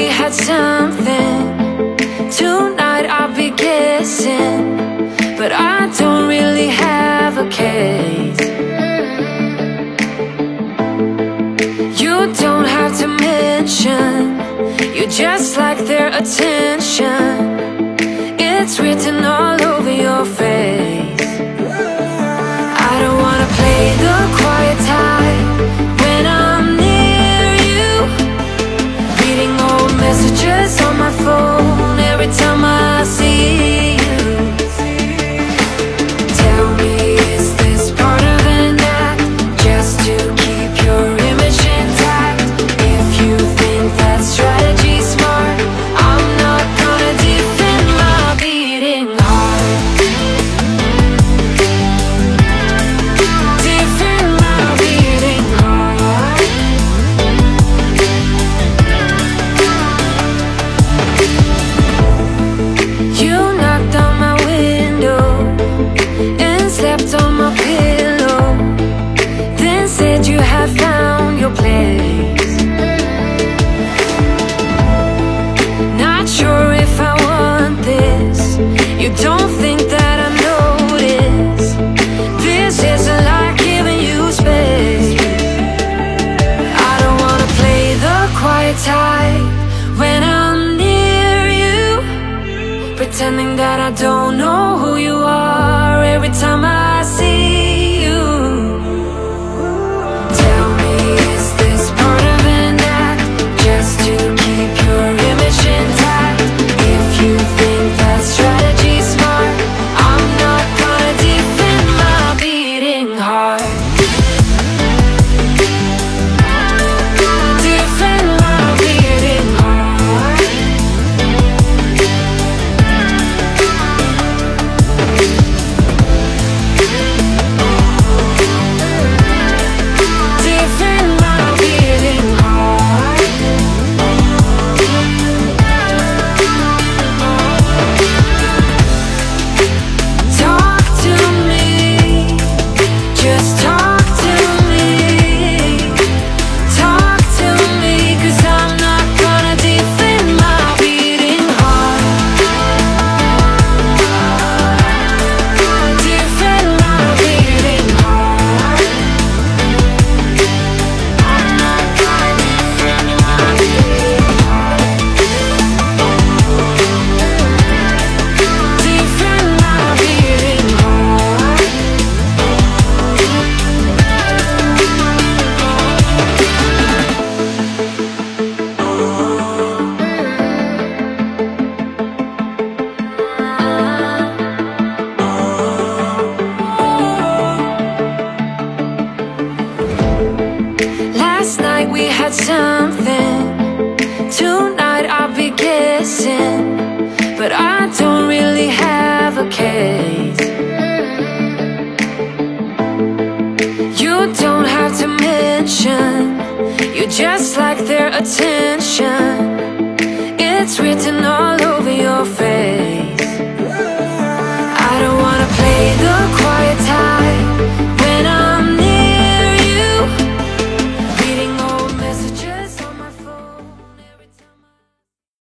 we had something. Tonight I'll be kissing. You're just like their attention. It's written all over your face. I don't wanna play the quiet type When I'm near you. Reading old messages pretending that I don't know who we had something. Tonight I'll be kissing But I don't really have a case. You don't have to mention You're just like their attention. It's written on